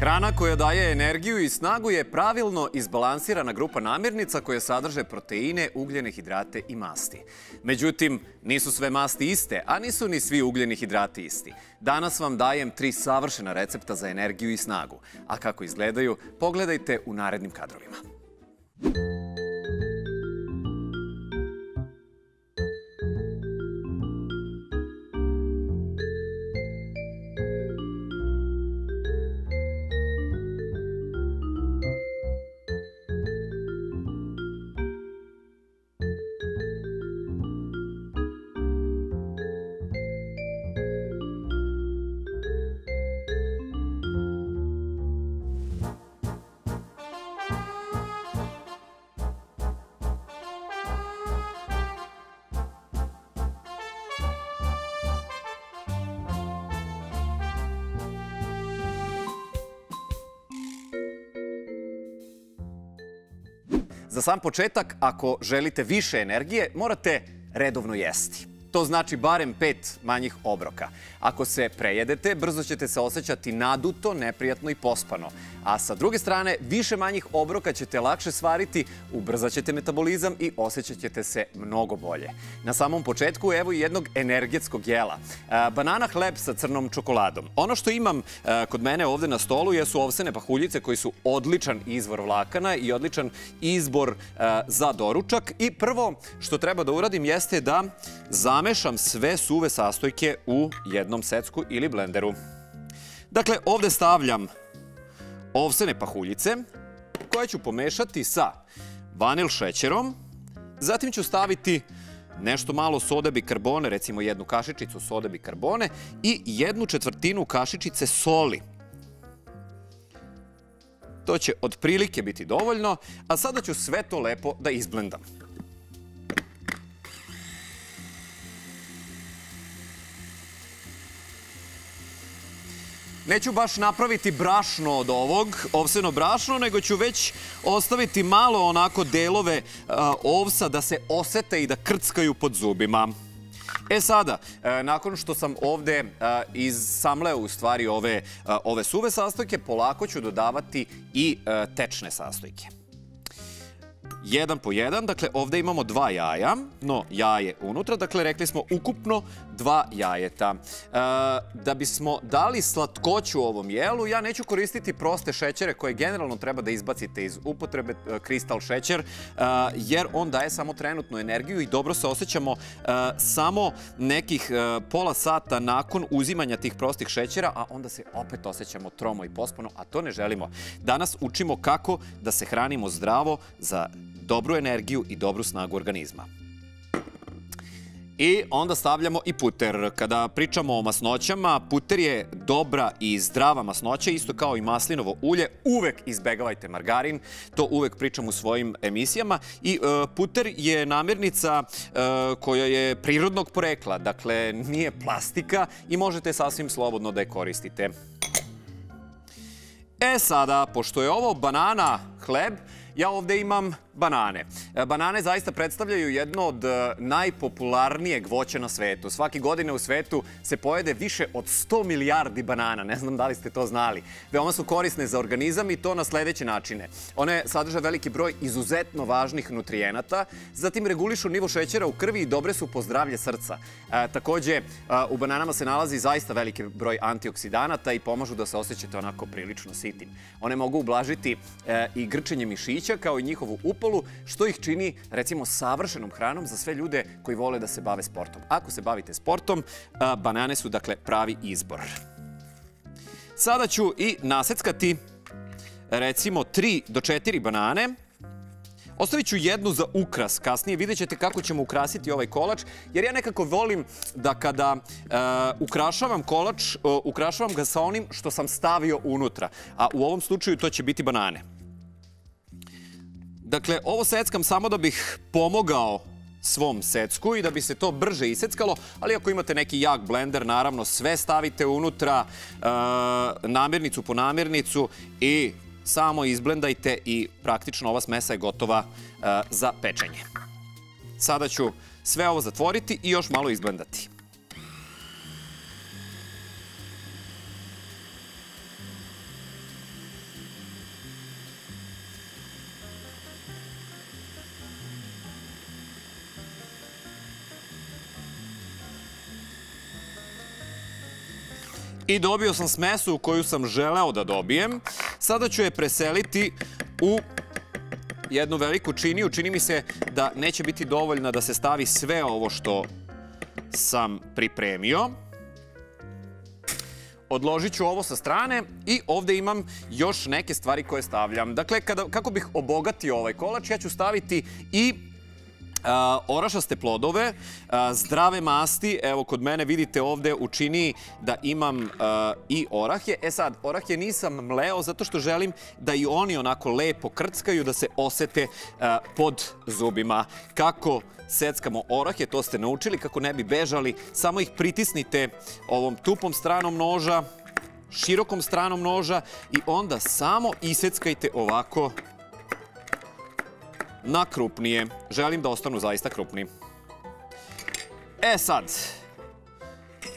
Hrana koja daje energiju i snagu je pravilno izbalansirana grupa namirnica koje sadrže proteine, ugljene hidrate i masti. Međutim, nisu sve masti iste, a nisu ni svi ugljeni hidrati isti. Danas vam dajem tri savršena recepta za energiju i snagu. A kako izgledaju, pogledajte u narednim kadrovima. Za sam početak, ako želite više energije, morate redovno jesti. To znači barem pet manjih obroka. Ako se prejedete, brzo ćete se osjećati naduto, neprijatno i pospano. A sa druge strane, više manjih obroka ćete lakše svariti, ubrzat ćete metabolizam i osjećat ćete se mnogo bolje. Na samom početku evo jednog energetskog jela. E, banana hleb sa crnom čokoladom. Ono što imam e, kod mene ovde na stolu jesu ovsene pahuljice koji su odličan izvor vlakana i odličan izbor e, za doručak. I prvo što treba da uradim jeste da zamešam sve suve sastojke u jednom secku ili blenderu. Dakle, ovde stavljam ovsene pahuljice koje ću pomešati sa vanil šećerom. Zatim ću staviti nešto malo soda bikarbone, recimo jednu kašičicu soda bikarbone i jednu četvrtinu kašičice soli. To će otprilike biti dovoljno, a sada ću sve to lepo da izblendam. Neću baš napraviti brašno od ovog, ovseno brašno, nego ću već ostaviti malo onako delove ovsa da se osete i da krckaju pod zubima. E sada, e, nakon što sam ovde izsamleo u stvari ove, ove suve sastojke, polako ću dodavati i e, tečne sastojke jedan po jedan. Dakle, ovde imamo dva jaja, no jaje unutra. Dakle, rekli smo ukupno dva jajeta. E, da bismo dali slatkoću ovom jelu, ja neću koristiti proste šećere koje generalno treba da izbacite iz upotrebe, e, kristal šećer, e, jer on daje samo trenutnu energiju i dobro se osjećamo samo nekih pola sata nakon uzimanja tih prostih šećera, a onda se opet osjećamo tromo i pospano, a to ne želimo. Danas učimo kako da se hranimo zdravo za dobru energiju i dobru snagu organizma. I onda stavljamo i puter. Kada pričamo o masnoćama, puter je dobra i zdrava masnoća, isto kao i maslinovo ulje. Uvek izbegavajte margarin, to uvek pričam u svojim emisijama. I e, puter je namirnica e, koja je prirodnog porekla, dakle nije plastika i možete sasvim slobodno da je koristite. E sada, pošto je ovo banana hleb, ja ovde imam banane. E, banane zaista predstavljaju jedno od e, najpopularnijeg voća na svetu. Svaki godine u svetu se pojede više od 100 milijardi banana. Ne znam da li ste to znali. Veoma su korisne za organizam i to na sledeće načine. One sadrže veliki broj izuzetno važnih nutrijenata, zatim regulišu nivo šećera u krvi i dobre su po zdravlje srca. E, takođe, u bananama se nalazi zaista veliki broj antioksidanata i pomažu da se osjećate onako prilično sitim. One mogu ublažiti i grčenje mišića kao i njihovu upalu stolu, što ih čini, recimo, savršenom hranom za sve ljude koji vole da se bave sportom. Ako se bavite sportom, banane su, dakle, pravi izbor. Sada ću i naseckati, recimo, 3 do 4 banane. Ostavit ću jednu za ukras kasnije. Vidjet ćete kako ćemo ukrasiti ovaj kolač, jer ja nekako volim da kada ukrašavam kolač, ukrašavam ga sa onim što sam stavio unutra. A u ovom slučaju to će biti banane. Dakle, ovo seckam samo da bih pomogao svom secku i da bi se to brže iseckalo, ali ako imate neki jak blender, naravno sve stavite unutra, e, namirnicu po namirnicu i samo izblendajte i praktično ova smesa je gotova e, za pečenje. Sada ću sve ovo zatvoriti i još malo izblendati. I dobio sam smesu koju sam želeo da dobijem. Sada ću je preseliti u jednu veliku činiju. Čini mi se da neće biti dovoljna da se stavi sve ovo što sam pripremio. Odložit ću ovo sa strane i ovde imam još neke stvari koje stavljam. Dakle, kada, kako bih obogatio ovaj kolač, ja ću staviti i orašaste plodove, zdrave masti, evo kod mene vidite ovde u čini da imam i orahe. E sad, orahe nisam mleo zato što želim da i oni onako lepo krckaju, da se osete pod zubima. Kako seckamo orahe, to ste naučili, kako ne bi bežali, samo ih pritisnite ovom tupom stranom noža, širokom stranom noža i onda samo iseckajte ovako na krupnije. Želim da ostanu zaista krupni. E sad,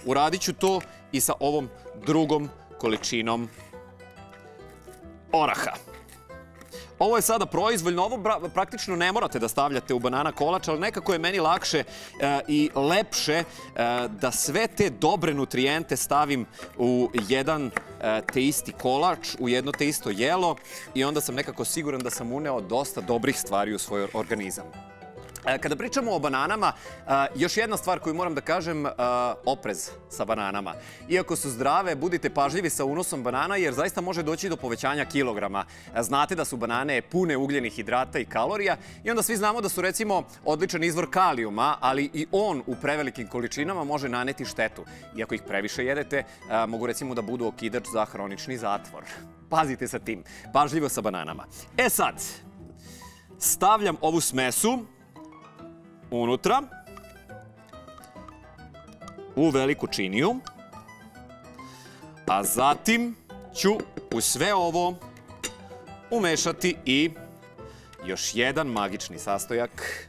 uradit ću to i sa ovom drugom količinom oraha. Ovo je sada proizvoljno, ovo praktično ne morate da stavljate u banana kolač, ali nekako je meni lakše e, i lepše e, da sve te dobre nutrijente stavim u jedan e, te isti kolač, u jedno te isto jelo i onda sam nekako siguran da sam uneo dosta dobrih stvari u svoj organizam. E, kada pričamo o bananama, e, još jedna stvar koju moram da kažem, e, oprez sa bananama. Iako su zdrave, budite pažljivi sa unosom banana jer zaista može doći do povećanja kilograma. Znate da su banane pune ugljenih hidrata i kalorija i onda svi znamo da su recimo odličan izvor kalijuma, ali i on u prevelikim količinama može naneti štetu. Iako ih previše jedete, mogu recimo da budu okidač za hronični zatvor. Pazite sa tim. Pažljivo sa bananama. E sad, stavljam ovu smesu unutra u veliku činiju, a zatim ću u sve ovo umešati i još jedan magični sastojak,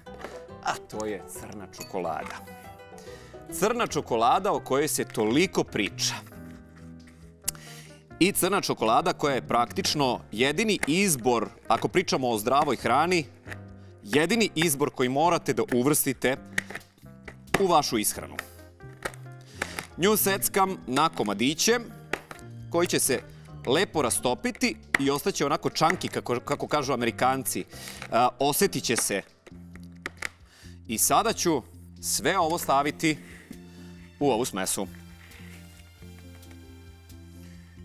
a to je crna čokolada. Crna čokolada o kojoj se toliko priča. I crna čokolada koja je praktično jedini izbor, ako pričamo o zdravoj hrani, jedini izbor koji morate da uvrstite u vašu ishranu. Nju seckam na komadiće koji će se lepo rastopiti i ostaće onako čanki, kako, kako kažu amerikanci. osetit će se. I sada ću sve ovo staviti u ovu smesu.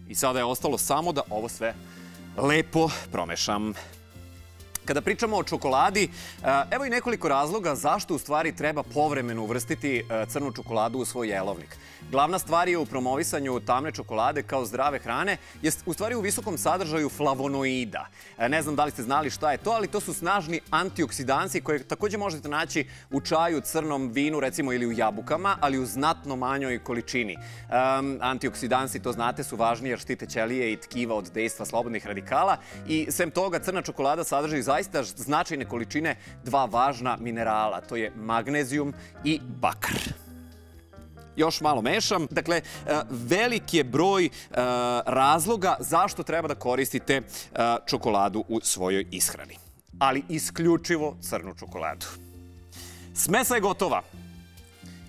I sada je ostalo samo da ovo sve lepo promešam. Kada pričamo o čokoladi, e, evo i nekoliko razloga zašto u stvari treba povremeno uvrstiti e, crnu čokoladu u svoj jelovnik. Glavna stvar je u promovisanju tamne čokolade kao zdrave hrane, je u stvari u visokom sadržaju flavonoida. E, ne znam da li ste znali šta je to, ali to su snažni antioksidansi koje takođe možete naći u čaju, crnom vinu, recimo ili u jabukama, ali u znatno manjoj količini. Um, antioksidansi, to znate, su važni jer štite ćelije i tkiva od dejstva slobodnih radikala i sem toga crna čokolada sadrži značajne količine dva važna minerala. To je magnezijum i bakar još malo mešam. Dakle, e, velik je broj e, razloga zašto treba da koristite e, čokoladu u svojoj ishrani. Ali isključivo crnu čokoladu. Smesa je gotova.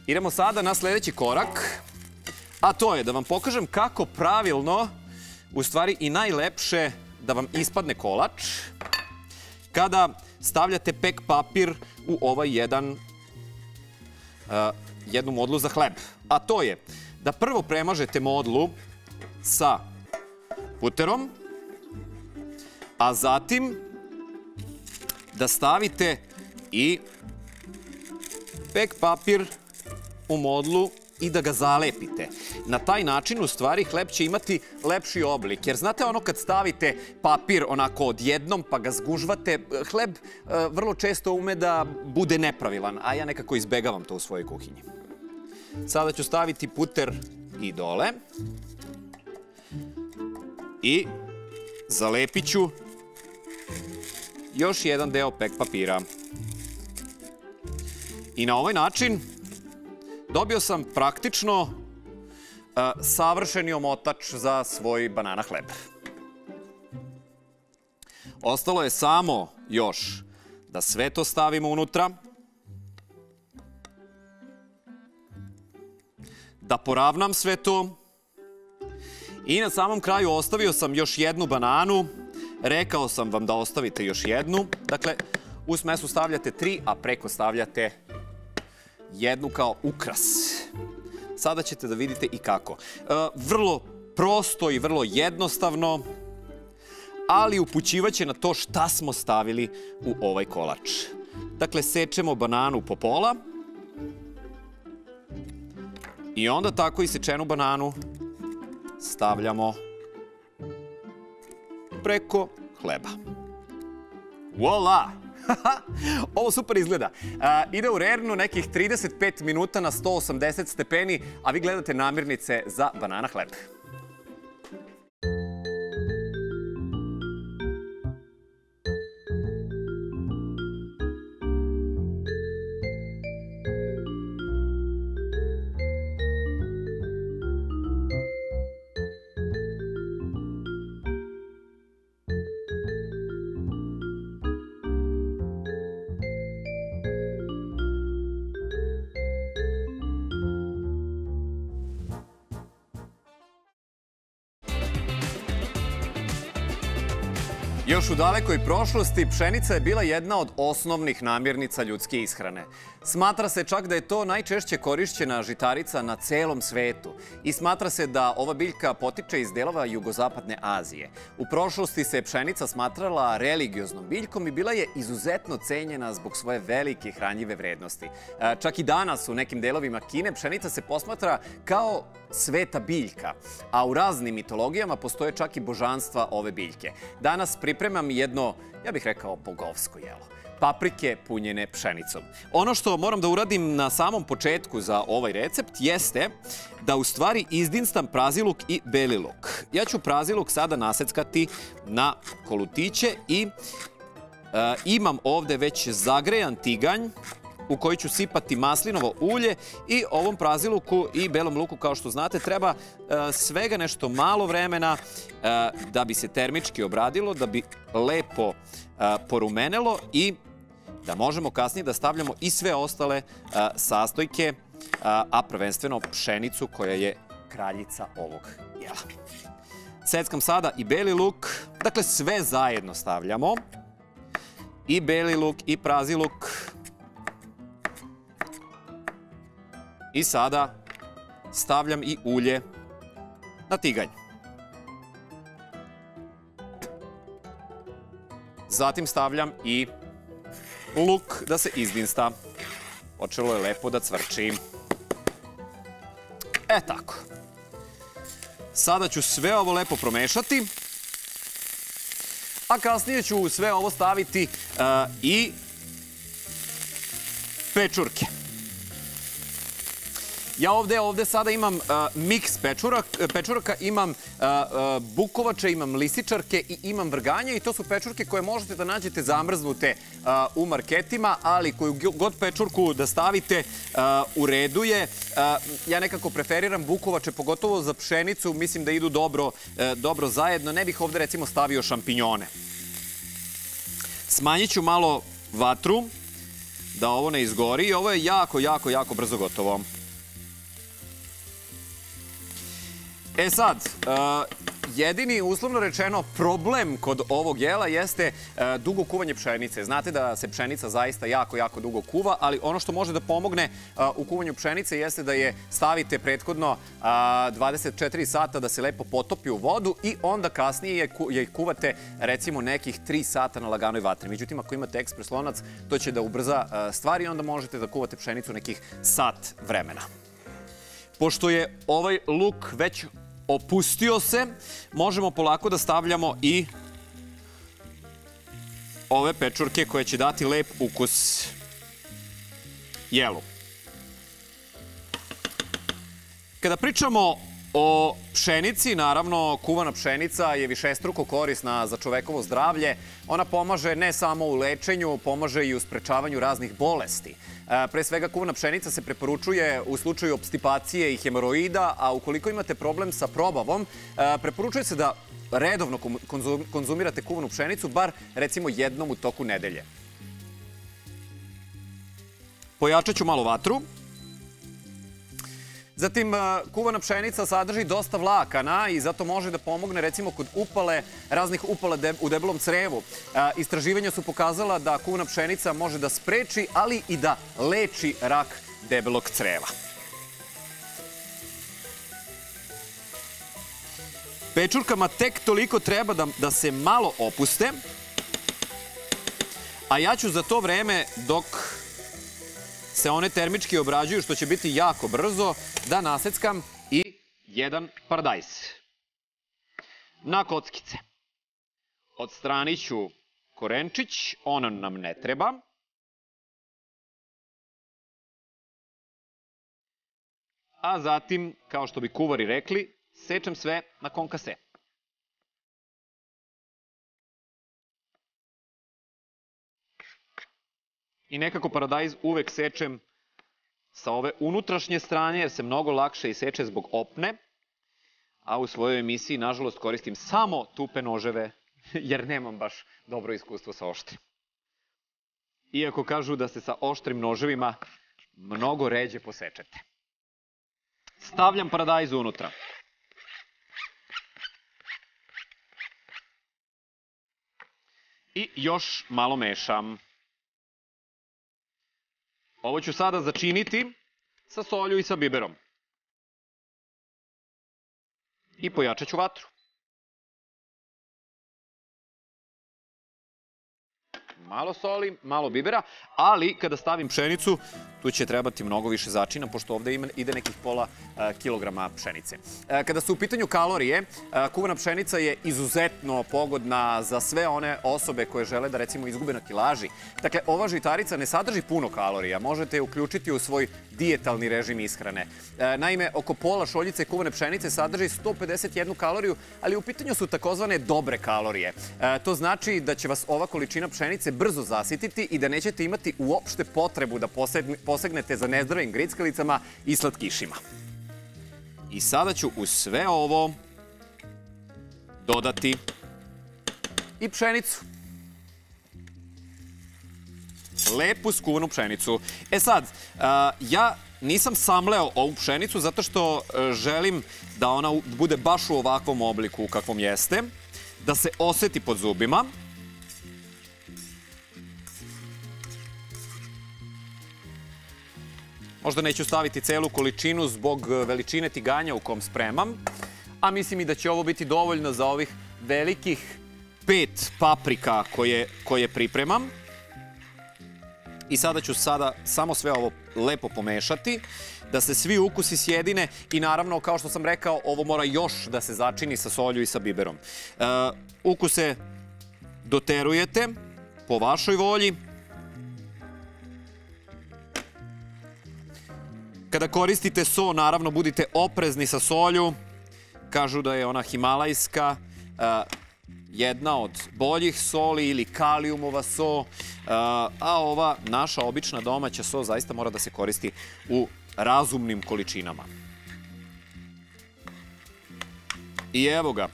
Idemo sada na sledeći korak, a to je da vam pokažem kako pravilno, u stvari i najlepše, da vam ispadne kolač kada stavljate pek papir u ovaj jedan jednu modlu za hleb. A to je da prvo premažete modlu sa puterom, a zatim da stavite i pek papir u modlu i da ga zalepite. Na taj način, u stvari, hleb će imati lepši oblik. Jer znate ono kad stavite papir onako odjednom pa ga zgužvate, hleb e, vrlo često ume da bude nepravilan, a ja nekako izbegavam to u svojoj kuhinji. Sada ću staviti puter i dole. I zalepit ću još jedan deo pek papira. I na ovaj način dobio sam praktično uh, savršeni omotač za svoj banana hleb. Ostalo je samo još da sve to stavimo unutra. da poravnam sve to I na samom kraju ostavio sam još jednu bananu. Rekao sam vam da ostavite još jednu. Dakle, u smesu stavljate tri, a preko stavljate jednu kao ukras. Sada ćete da vidite i kako. E, vrlo prosto i vrlo jednostavno, ali upućivaće na to šta smo stavili u ovaj kolač. Dakle, sečemo bananu po pola i onda tako isečenu bananu stavljamo preko hleba. Voila! Ovo super izgleda. Ide u rernu nekih 35 minuta na 180 stepeni, a vi gledate namirnice za banana hleb. Još u dalekoj prošlosti pšenica je bila jedna od osnovnih namirnica ljudske ishrane. Smatra se čak da je to najčešće korišćena žitarica na celom svetu i smatra se da ova biljka potiče iz delova jugozapadne Azije. U prošlosti se pšenica smatrala religioznom biljkom i bila je izuzetno cenjena zbog svoje velike hranjive vrednosti. E, čak i danas u nekim delovima Kine pšenica se posmatra kao sveta biljka, a u raznim mitologijama postoje čak i božanstva ove biljke. Danas pripremam jedno, ja bih rekao, bogovsko jelo paprike punjene pšenicom. Ono što moram da uradim na samom početku za ovaj recept jeste da u stvari izdinstam praziluk i beli luk. Ja ću praziluk sada naseckati na kolutiće i e, imam ovde već zagrejan tiganj u koji ću sipati maslinovo ulje i ovom praziluku i belom luku, kao što znate, treba e, svega nešto malo vremena e, da bi se termički obradilo, da bi lepo e, porumenelo i da možemo kasnije da stavljamo i sve ostale sastojke, a prvenstveno pšenicu koja je kraljica ovog jela. Seckam sada i beli luk, dakle sve zajedno stavljamo. I beli luk i prazi luk. I sada stavljam i ulje na tiganj. Zatim stavljam i luk da se izdinsta. Počelo je lepo da cvrči. E tako. Sada ću sve ovo lepo promešati. A kasnije ću sve ovo staviti uh, i pečurke. Ja ovde, ovde sada imam uh, miks pečurak, pečuraka, imam uh, uh, bukovače, imam lisičarke i imam vrganje i to su pečurke koje možete da nađete zamrznute u marketima, ali koju god pečurku da stavite u redu je. Ja nekako preferiram bukovače, pogotovo za pšenicu, mislim da idu dobro, dobro zajedno. Ne bih ovde recimo stavio šampinjone. Smanjit ću malo vatru da ovo ne izgori i ovo je jako, jako, jako brzo gotovo. E sad, uh, jedini, uslovno rečeno, problem kod ovog jela jeste uh, dugo kuvanje pšenice. Znate da se pšenica zaista jako, jako dugo kuva, ali ono što može da pomogne uh, u kuvanju pšenice jeste da je stavite prethodno 24 sata da se lepo potopi u vodu i onda kasnije je, je kuvate recimo nekih 3 sata na laganoj vatri. Međutim, ako imate ekspres lonac, to će da ubrza stvari i onda možete da kuvate pšenicu nekih sat vremena. Pošto je ovaj luk već opustio se, možemo polako da stavljamo i ove pečurke koje će dati lep ukus jelu. Kada pričamo o pšenici, naravno kuvana pšenica je višestruko korisna za čovekovo zdravlje. Ona pomaže ne samo u lečenju, pomaže i u sprečavanju raznih bolesti. Pre svega kuvana pšenica se preporučuje u slučaju obstipacije i hemoroida, a ukoliko imate problem sa probavom, preporučuje se da redovno konzumirate kuvanu pšenicu, bar recimo jednom u toku nedelje. Pojačat ću malo vatru. Zatim, kuvana pšenica sadrži dosta vlakana i zato može da pomogne recimo kod upale, raznih upala u debelom crevu. Istraživanja su pokazala da kuvana pšenica može da spreči, ali i da leči rak debelog creva. Pečurkama tek toliko treba da, da se malo opuste, a ja ću za to vreme dok se one termički obrađuju, što će biti jako brzo, da naseckam i jedan paradajz. Na kockice. Odstranit ću korenčić, on nam ne treba. A zatim, kao što bi kuvari rekli, sečem sve na konkase. I nekako paradajz uvek sečem sa ove unutrašnje strane, jer se mnogo lakše iseče zbog opne, a u svojoj emisiji, nažalost, koristim samo tupe noževe, jer nemam baš dobro iskustvo sa oštrim. Iako kažu da se sa oštrim noževima mnogo ređe posečete. Stavljam paradajz unutra. I još malo mešam. Ovo ću sada začiniti sa solju i sa biberom. I pojačat ću vatru. Malo soli, malo bibera, ali kada stavim pšenicu, tu će trebati mnogo više začina, pošto ovde ima, ide nekih pola a, kilograma pšenice. A, kada su u pitanju kalorije, a, kuvana pšenica je izuzetno pogodna za sve one osobe koje žele da recimo izgube na kilaži. Dakle, ova žitarica ne sadrži puno kalorija, možete je uključiti u svoj dijetalni režim ishrane. Naime, oko pola šoljice kuvane pšenice sadrži 151 kaloriju, ali u pitanju su takozvane dobre kalorije. To znači da će vas ova količina pšenice brzo zasititi i da nećete imati uopšte potrebu da posegnete za nezdravim grickalicama i slatkišima. I sada ću u sve ovo dodati i pšenicu. Lepu skuvanu pšenicu. E sad, ja nisam samleo ovu pšenicu zato što e, želim da ona bude baš u ovakvom obliku kakvom jeste, da se oseti pod zubima. Možda neću staviti celu količinu zbog e, veličine tiganja u kom spremam, a mislim i da će ovo biti dovoljno za ovih velikih pet paprika koje, koje pripremam. I sada ću sada samo sve ovo lepo pomešati, da se svi ukusi sjedine i naravno, kao što sam rekao, ovo mora još da se začini sa solju i sa biberom. E, ukuse doterujete po vašoj volji. Kada koristite so, naravno, budite oprezni sa solju. Kažu da je ona himalajska, jedna od boljih soli ili kalijumova so, a ova naša obična domaća so zaista mora da se koristi u razumnim količinama. I evo ga,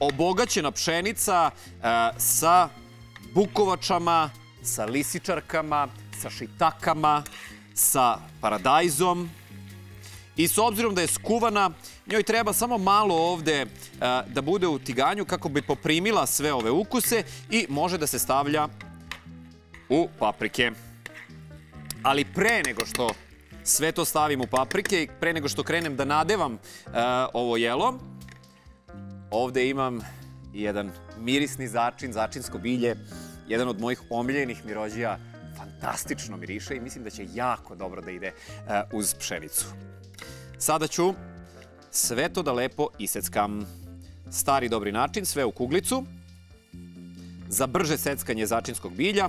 obogaćena pšenica sa bukovačama, sa lisičarkama, sa šitakama, sa paradajzom, I s obzirom da je skuvana, njoj treba samo malo ovde e, da bude u tiganju kako bi poprimila sve ove ukuse i može da se stavlja u paprike. Ali pre nego što sve to stavim u paprike pre nego što krenem da nadevam e, ovo jelo, ovde imam jedan mirisni začin, začinsko bilje, jedan od mojih omiljenih mirođija, fantastično miriše i mislim da će jako dobro da ide e, uz pšenicu. Sada ću sve to da lepo iseckam. Stari dobri način, sve u kuglicu. Za brže seckanje začinskog bilja.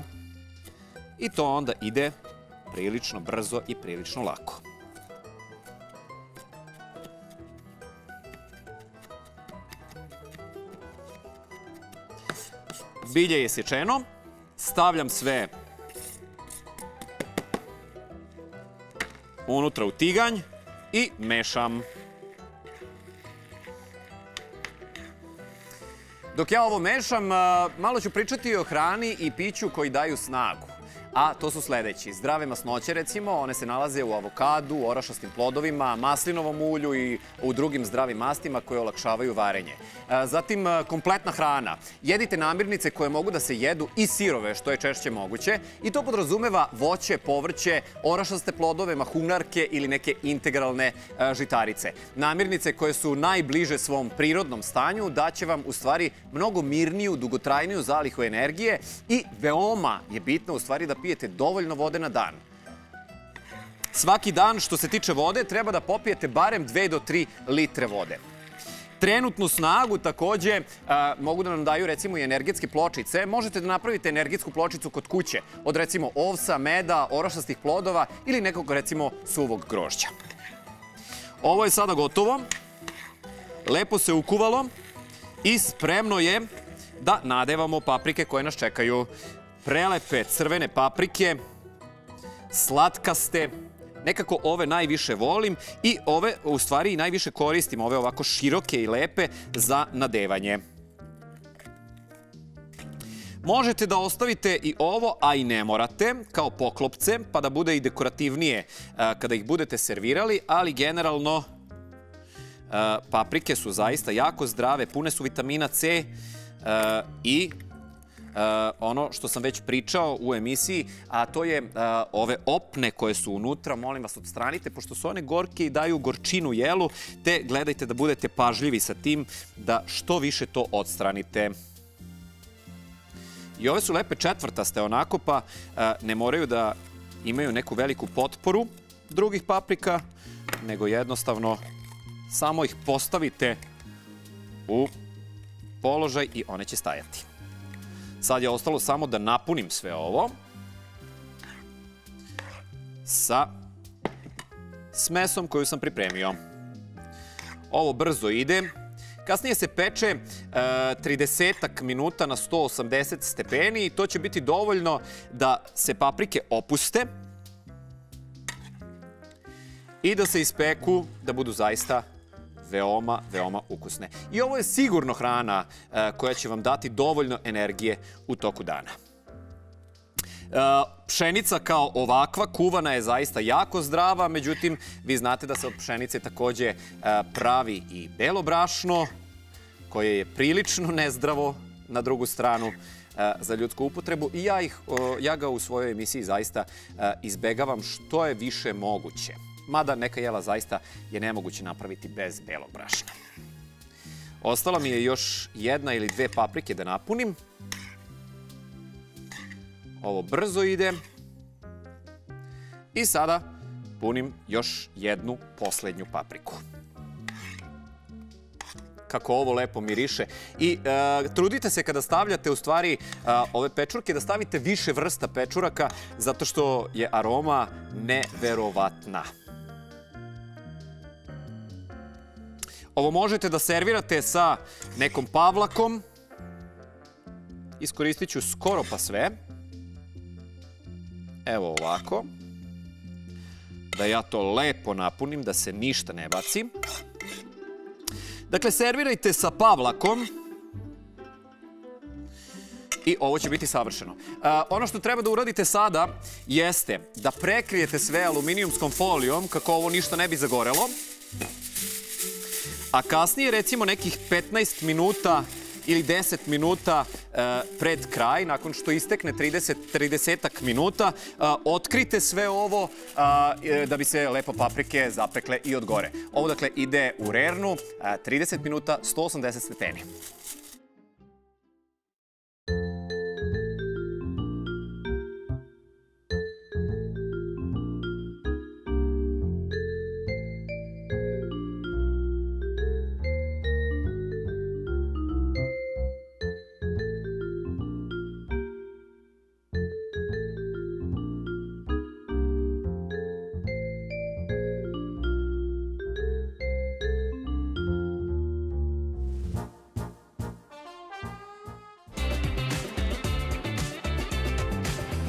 I to onda ide prilično brzo i prilično lako. Bilje je sečeno. Stavljam sve unutra u tiganj i mešam. Dok ja ovo mešam, malo ću pričati o hrani i piću koji daju snagu. A to su sledeći. Zdrave masnoće, recimo, one se nalaze u avokadu, orašastim plodovima, maslinovom ulju i u drugim zdravim mastima koje olakšavaju varenje. E, zatim, e, kompletna hrana. Jedite namirnice koje mogu da se jedu i sirove, što je češće moguće, i to podrazumeva voće, povrće, orašaste plodove, mahunarke ili neke integralne e, žitarice. Namirnice koje su najbliže svom prirodnom stanju daće vam u stvari mnogo mirniju, dugotrajniju zalihu energije i veoma je bitno u stvari da pijete dovoljno vode na dan. Svaki dan što se tiče vode treba da popijete barem 2 do 3 litre vode. Trenutnu snagu takođe a, mogu da nam daju recimo i energetske pločice. Možete da napravite energetsku pločicu kod kuće od recimo ovsa, meda, orašastih plodova ili nekog recimo suvog grožđa. Ovo je sada gotovo. Lepo se ukuvalo i spremno je da nadevamo paprike koje nas čekaju. Prelepe crvene paprike, slatkaste, nekako ove najviše volim i ove u stvari i najviše koristim, ove ovako široke i lepe za nadevanje. Možete da ostavite i ovo, a i ne morate, kao poklopce, pa da bude i dekorativnije kada ih budete servirali, ali generalno paprike su zaista jako zdrave, pune su vitamina C i Uh, ono što sam već pričao u emisiji, a to je uh, ove opne koje su unutra, molim vas odstranite, pošto su one gorke i daju gorčinu jelu, te gledajte da budete pažljivi sa tim da što više to odstranite. I ove su lepe četvrtaste onako, pa uh, ne moraju da imaju neku veliku potporu drugih paprika, nego jednostavno samo ih postavite u položaj i one će stajati. Sad je ostalo samo da napunim sve ovo sa smesom koju sam pripremio. Ovo brzo ide. Kasnije se peče e, 30 minuta na 180 stepeni i to će biti dovoljno da se paprike opuste i da se ispeku da budu zaista veoma, veoma ukusne. I ovo je sigurno hrana e, koja će vam dati dovoljno energije u toku dana. E, pšenica kao ovakva kuvana je zaista jako zdrava, međutim, vi znate da se od pšenice takođe e, pravi i belo brašno, koje je prilično nezdravo na drugu stranu za ljudsku upotrebu i ja, ih, ja ga u svojoj emisiji zaista izbegavam što je više moguće mada neka jela zaista je nemoguće napraviti bez belog brašna. Ostala mi je još jedna ili dve paprike da napunim. Ovo brzo ide. I sada punim još jednu poslednju papriku kako ovo lepo miriše. I e, trudite se kada stavljate u stvari e, ove pečurke da stavite više vrsta pečuraka zato što je aroma neverovatna. Ovo možete da servirate sa nekom pavlakom. Iskoristit ću skoro pa sve. Evo ovako. Da ja to lepo napunim, da se ništa ne baci. Dakle, servirajte sa pavlakom. I ovo će biti savršeno. ono što treba da uradite sada jeste da prekrijete sve aluminijumskom folijom kako ovo ništa ne bi zagorelo a kasnije recimo nekih 15 minuta ili 10 minuta e, pred kraj, nakon što istekne 30, 30 minuta, e, otkrite sve ovo e, da bi se lepo paprike zapekle i od gore. Ovo dakle ide u rernu, 30 minuta, 180 stepeni.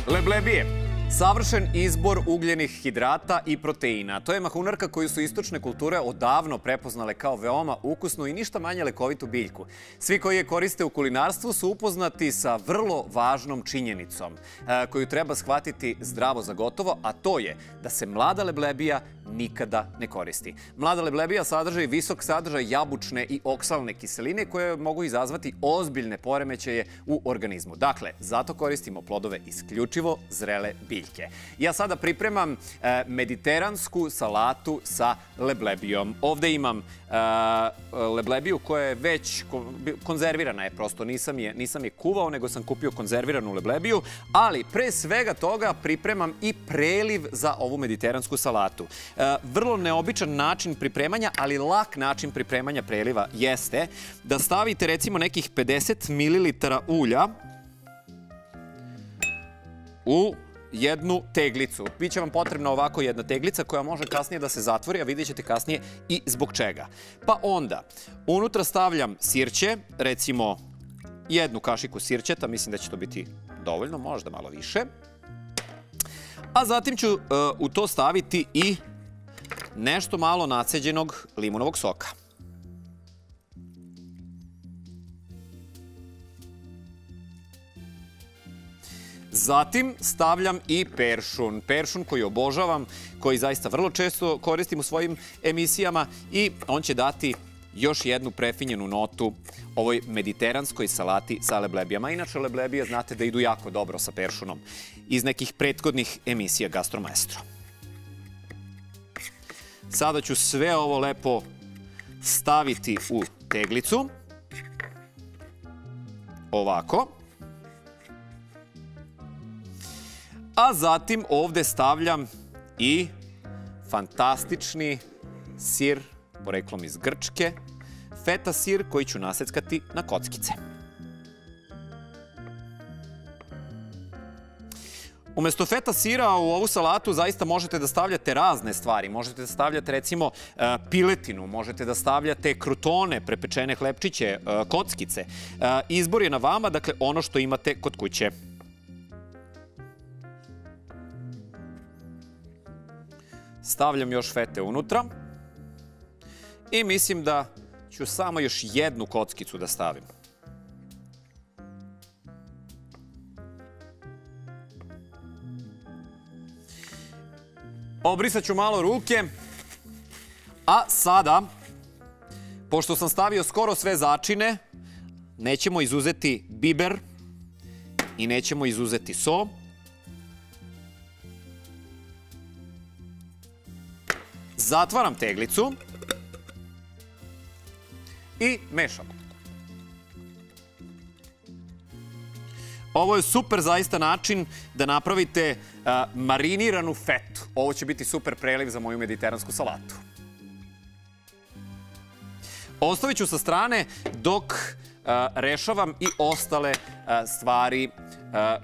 Leblebije. Savršen izbor ugljenih hidrata i proteina. To je mahunarka koju su istočne kulture odavno prepoznale kao veoma ukusnu i ništa manje lekovitu biljku. Svi koji je koriste u kulinarstvu su upoznati sa vrlo važnom činjenicom e, koju treba shvatiti zdravo za gotovo, a to je da se mlada leblebija nikada ne koristi. Mlada leblebija sadrži visok sadržaj jabučne i oksalne kiseline koje mogu izazvati ozbiljne poremećaje u organizmu. Dakle, zato koristimo plodove isključivo zrele biljke. Ja sada pripremam e, mediteransku salatu sa leblebijom. Ovde imam e, leblebiju koja je već konzervirana je prosto, nisam je, nisam je kuvao, nego sam kupio konzerviranu leblebiju, ali pre svega toga pripremam i preliv za ovu mediteransku salatu. E, vrlo neobičan način pripremanja, ali lak način pripremanja preliva jeste da stavite recimo nekih 50 ml ulja u jednu teglicu. Biće vam potrebna ovako jedna teglica koja može kasnije da se zatvori, a vidjet ćete kasnije i zbog čega. Pa onda, unutra stavljam sirće, recimo jednu kašiku sirćeta, mislim da će to biti dovoljno, možda malo više. A zatim ću uh, u to staviti i nešto malo naceđenog limunovog soka. Zatim stavljam i peršun. Peršun koji obožavam, koji zaista vrlo često koristim u svojim emisijama i on će dati još jednu prefinjenu notu ovoj mediteranskoj salati sa leblebijama. Inače, leblebije znate da idu jako dobro sa peršunom iz nekih prethodnih emisija Gastromaestro. Sada ću sve ovo lepo staviti u teglicu. Ovako. A zatim ovde stavljam i fantastični sir poreklom iz Grčke, feta sir koji ću naseckati na kockice. Umesto feta sira u ovu salatu zaista možete da stavljate razne stvari. Možete da stavljate recimo e, piletinu, možete da stavljate krutone, prepečene hlebčiće, e, kockice. E, izbor je na vama, dakle ono što imate kod kuće. Stavljam još fete unutra. I mislim da ću samo još jednu kockicu da stavim. Obrisat ću malo ruke. A sada, pošto sam stavio skoro sve začine, nećemo izuzeti biber i nećemo izuzeti so. Zatvaram teglicu i mešam. Ovo je super zaista način da napravite uh, mariniranu fetu. Ovo će biti super preliv za moju mediteransku salatu. Ostavit ću sa strane dok uh, rešavam i ostale uh, stvari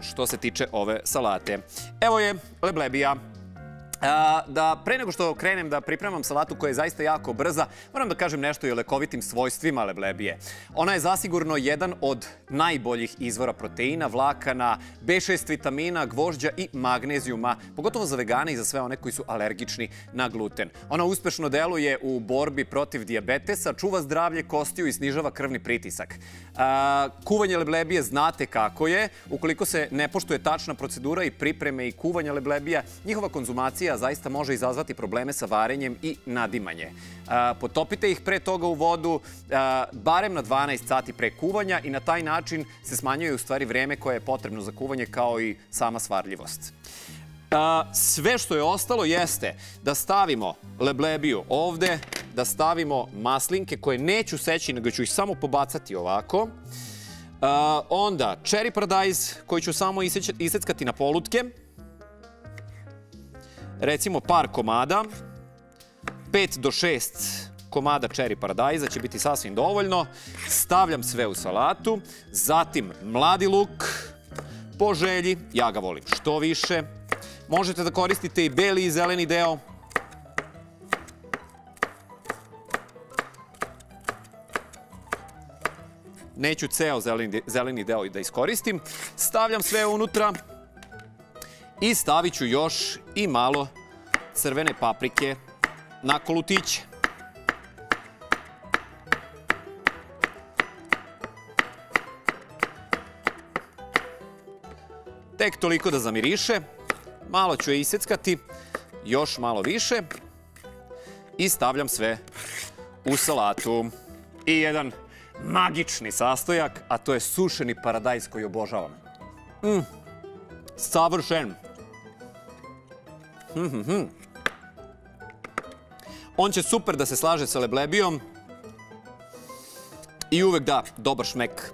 što se tiče ove salate. Evo je leblebija da pre nego što krenem da pripremam salatu koja je zaista jako brza, moram da kažem nešto i o lekovitim svojstvima leblebije. Ona je zasigurno jedan od najboljih izvora proteina, vlakana, B6 vitamina, gvožđa i magnezijuma, pogotovo za vegane i za sve one koji su alergični na gluten. Ona uspešno deluje u borbi protiv diabetesa, čuva zdravlje kostiju i snižava krvni pritisak. Kuvanje leblebije znate kako je. Ukoliko se ne poštuje tačna procedura i pripreme i kuvanja leblebija, njihova konzumacija infekcija zaista može izazvati probleme sa varenjem i nadimanje. Potopite ih pre toga u vodu barem na 12 sati pre kuvanja i na taj način se smanjuje u stvari vreme koje je potrebno za kuvanje kao i sama svarljivost. Sve što je ostalo jeste da stavimo leblebiju ovde, da stavimo maslinke koje neću seći, nego ću ih samo pobacati ovako. Onda cherry paradise koji ću samo iseckati na polutke recimo par komada, 5 do 6 komada cherry paradajza će biti sasvim dovoljno. Stavljam sve u salatu, zatim mladi luk, po želji, ja ga volim što više. Možete da koristite i beli i zeleni deo. Neću ceo zeleni, zeleni deo da iskoristim. Stavljam sve unutra I stavit ću još i malo crvene paprike na kolutiće. Tek toliko da zamiriše. Malo ću je iseckati, još malo više. I stavljam sve u salatu. I jedan magični sastojak, a to je sušeni paradajz koji obožavam. Mm, savršen. On će super da se slaže sa leblebijom i uvek da dobar šmek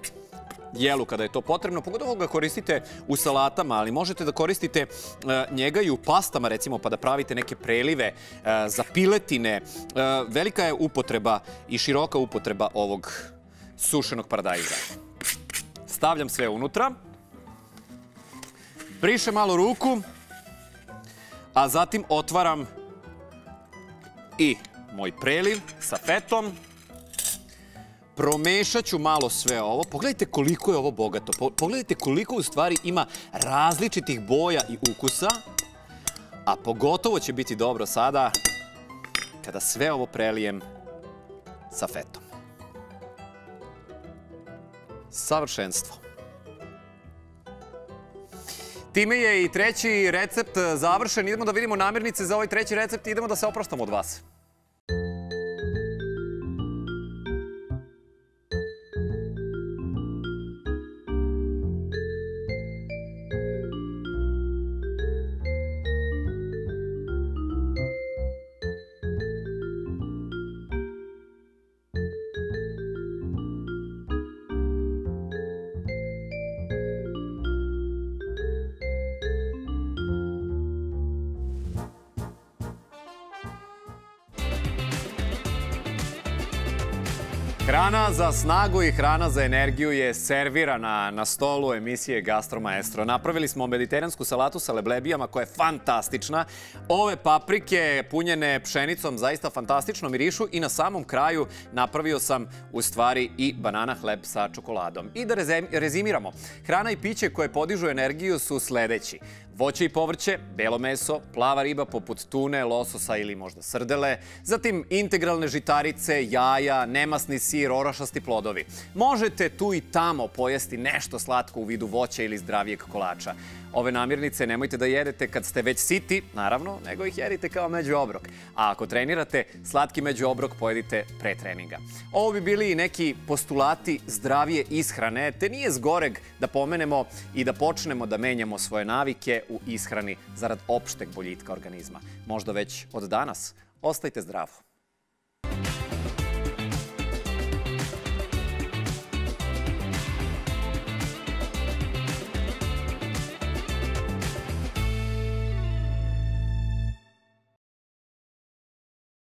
jelu kada je to potrebno. Pogotovo ga koristite u salatama, ali možete da koristite e, njega i u pastama, recimo, pa da pravite neke prelive e, za piletine. E, velika je upotreba i široka upotreba ovog sušenog paradajza. Stavljam sve unutra. Briše malo ruku, a zatim otvaram i moj preliv sa fetom. Promešat ću malo sve ovo. Pogledajte koliko je ovo bogato. Pogledajte koliko u stvari ima različitih boja i ukusa. A pogotovo će biti dobro sada kada sve ovo prelijem sa fetom. Savršenstvo. Time je i treći recept završen. Idemo da vidimo namirnice za ovaj treći recept i idemo da se oproštamo od vas. Za snagu i hrana za energiju je servirana na stolu emisije Gastro Maestro. Napravili smo mediteransku salatu sa leblebijama koja je fantastična. Ove paprike punjene pšenicom zaista fantastično mirišu i na samom kraju napravio sam u stvari i banana hleb sa čokoladom. I da rezimiramo, hrana i piće koje podižu energiju su sledeći. Voće i povrće, belo meso, plava riba poput tune, lososa ili možda srdele, zatim integralne žitarice, jaja, nemasni sir, orašasti plodovi. Možete tu i tamo pojesti nešto slatko u vidu voća ili zdravijeg kolača. Ove namirnice nemojte da jedete kad ste već siti, naravno, nego ih jedite kao međuobrok. A ako trenirate, slatki međuobrok pojedite pre treninga. Ovo bi bili i neki postulati zdravije ishrane, te nije zgoreg da pomenemo i da počnemo da menjamo svoje navike u ishrani zarad opšteg boljitka organizma. Možda već od danas. Ostajte zdravo.